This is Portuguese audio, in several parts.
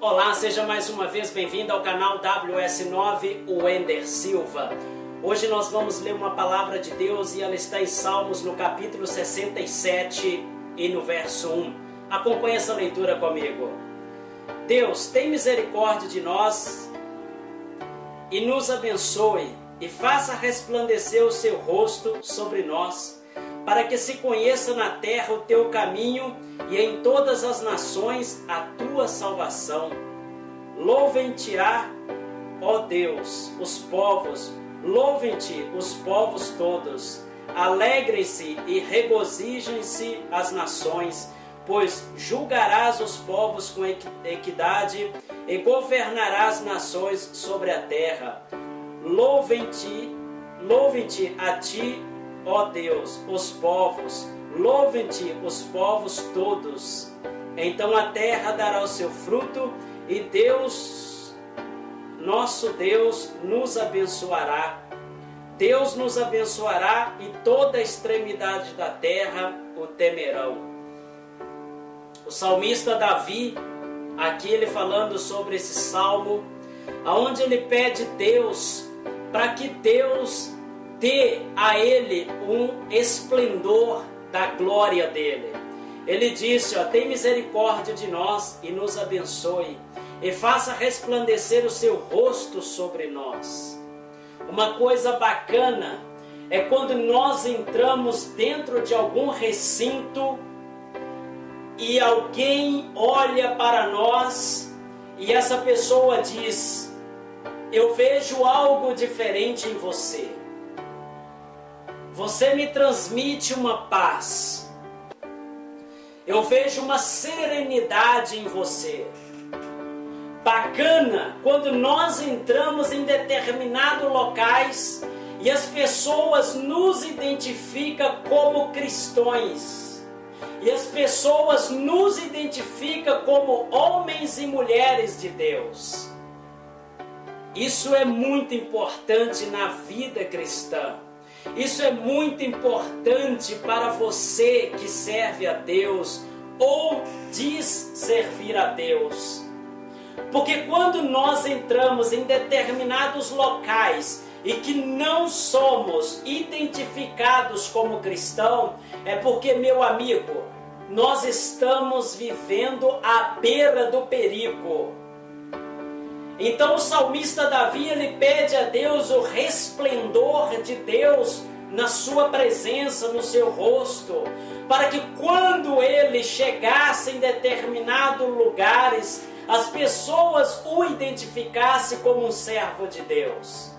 Olá, seja mais uma vez bem-vindo ao canal WS9 Wender Silva. Hoje nós vamos ler uma palavra de Deus e ela está em Salmos no capítulo 67 e no verso 1. Acompanhe essa leitura comigo. Deus, tem misericórdia de nós e nos abençoe e faça resplandecer o seu rosto sobre nós, para que se conheça na terra o teu caminho e em todas as nações a tua salvação. Louvem-te-á, ó Deus, os povos, louvem-te os povos todos. Alegrem-se e regozijem-se as nações, pois julgarás os povos com equidade e governarás as nações sobre a terra. Louvem-te, louvem-te a ti, ó Deus, os povos, louvem-te os povos todos. Então a terra dará o seu fruto e Deus, nosso Deus, nos abençoará. Deus nos abençoará e toda a extremidade da terra o temerão. O salmista Davi, aqui ele falando sobre esse salmo, aonde ele pede Deus para que Deus dê a ele um esplendor da glória dele. Ele disse: ó, tem misericórdia de nós e nos abençoe, e faça resplandecer o seu rosto sobre nós. Uma coisa bacana é quando nós entramos dentro de algum recinto e alguém olha para nós e essa pessoa diz: eu vejo algo diferente em você. Você me transmite uma paz. Eu vejo uma serenidade em você. Bacana quando nós entramos em determinados locais e as pessoas nos identificam como cristãos. E as pessoas nos identificam como homens e mulheres de Deus. Isso é muito importante na vida cristã. Isso é muito importante para você que serve a Deus ou diz servir a Deus. Porque quando nós entramos em determinados locais e que não somos identificados como cristão, é porque, meu amigo, nós estamos vivendo à beira do perigo. Então o salmista Davi ele pede a Deus o resplendor de Deus na sua presença, no seu rosto, para que quando ele chegasse em determinados lugares, as pessoas o identificassem como um servo de Deus.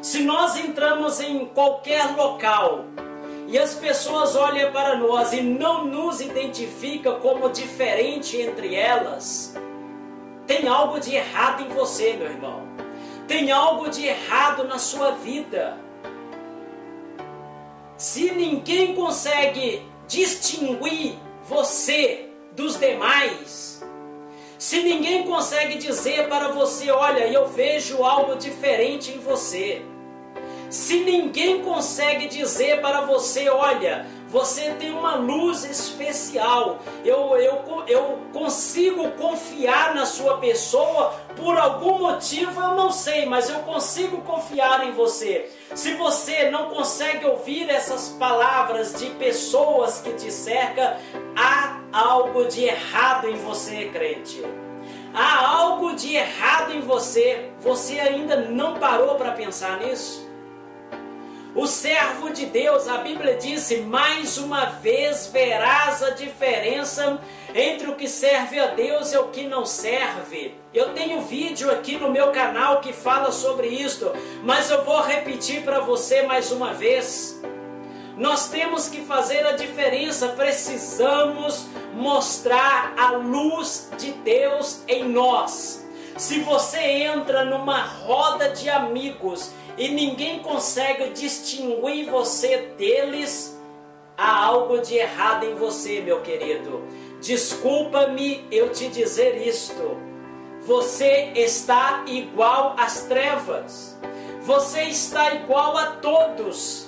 Se nós entramos em qualquer local e as pessoas olham para nós e não nos identificam como diferente entre elas, tem algo de errado em você, meu irmão. Tem algo de errado na sua vida. Se ninguém consegue distinguir você dos demais, se ninguém consegue dizer para você, olha, eu vejo algo diferente em você. Se ninguém consegue dizer para você, olha, você tem uma luz especial. Eu, eu, eu consigo confiar na sua pessoa por algum motivo, eu não sei, mas eu consigo confiar em você. Se você não consegue ouvir essas palavras de pessoas que te cercam, há algo de errado em você, crente. Há algo de errado em você. Você ainda não parou para pensar nisso? O servo de Deus, a Bíblia disse, mais uma vez verás a diferença entre o que serve a Deus e o que não serve. Eu tenho vídeo aqui no meu canal que fala sobre isto, mas eu vou repetir para você mais uma vez. Nós temos que fazer a diferença, precisamos mostrar a luz de Deus em nós. Se você entra numa roda de amigos e ninguém consegue distinguir você deles, há algo de errado em você, meu querido. Desculpa-me eu te dizer isto. Você está igual às trevas. Você está igual a todos.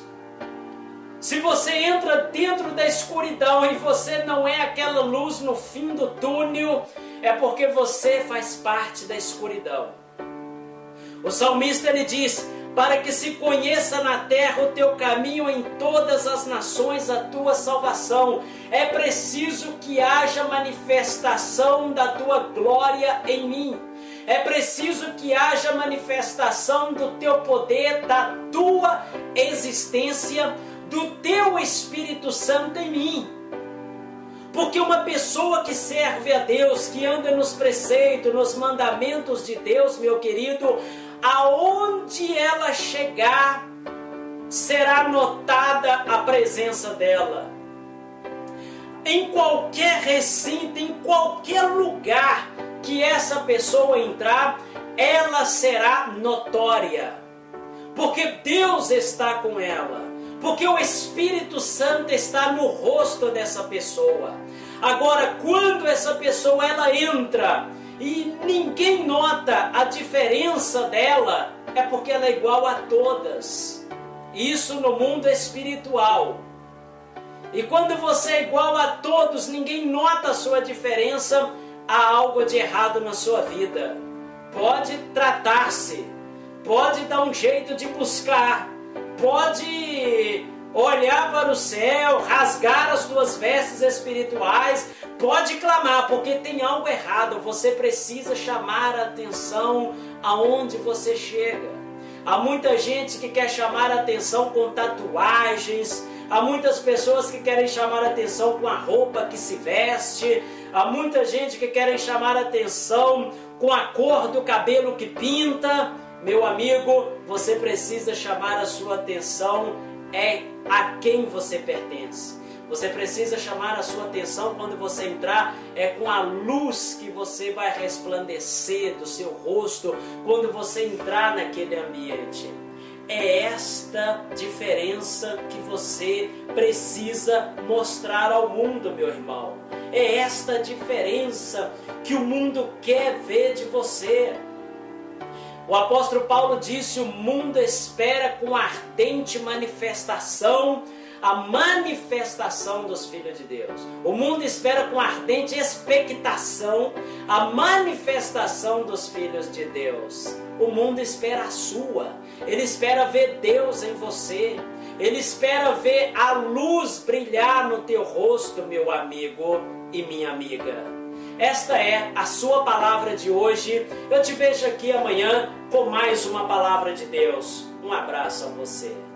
Se você entra dentro da escuridão e você não é aquela luz no fim do túnel, é porque você faz parte da escuridão. O salmista ele diz: para que se conheça na terra o teu caminho em todas as nações a tua salvação. É preciso que haja manifestação da tua glória em mim. É preciso que haja manifestação do teu poder, da tua existência, do teu Espírito Santo em mim. Porque uma pessoa que serve a Deus, que anda nos preceitos, nos mandamentos de Deus, meu querido, aonde ela chegar, será notada a presença dela. Em qualquer recinto, em qualquer lugar que essa pessoa entrar, ela será notória. Porque Deus está com ela. Porque o Espírito Santo está no rosto dessa pessoa. Agora, quando essa pessoa ela entra e ninguém nota a diferença dela, é porque ela é igual a todas. Isso no mundo espiritual. E quando você é igual a todos, ninguém nota a sua diferença, há algo de errado na sua vida. Pode tratar-se, pode dar um jeito de buscar, pode olhar para o céu, rasgar as suas vestes espirituais, pode clamar, porque tem algo errado. Você precisa chamar a atenção aonde você chega. Há muita gente que quer chamar a atenção com tatuagens, há muitas pessoas que querem chamar a atenção com a roupa que se veste, há muita gente que querem chamar a atenção com a cor do cabelo que pinta. Meu amigo, você precisa chamar a sua atenção é a quem você pertence. Você precisa chamar a sua atenção quando você entrar, é com a luz que você vai resplandecer do seu rosto quando você entrar naquele ambiente. É esta diferença que você precisa mostrar ao mundo, meu irmão. É esta diferença que o mundo quer ver de você. O apóstolo Paulo disse: o mundo espera com ardente manifestação a manifestação dos filhos de Deus. O mundo espera com ardente expectação a manifestação dos filhos de Deus. O mundo espera a sua. Ele espera ver Deus em você. Ele espera ver a luz brilhar no teu rosto, meu amigo e minha amiga. Esta é a sua palavra de hoje. Eu te vejo aqui amanhã com mais uma palavra de Deus. Um abraço a você.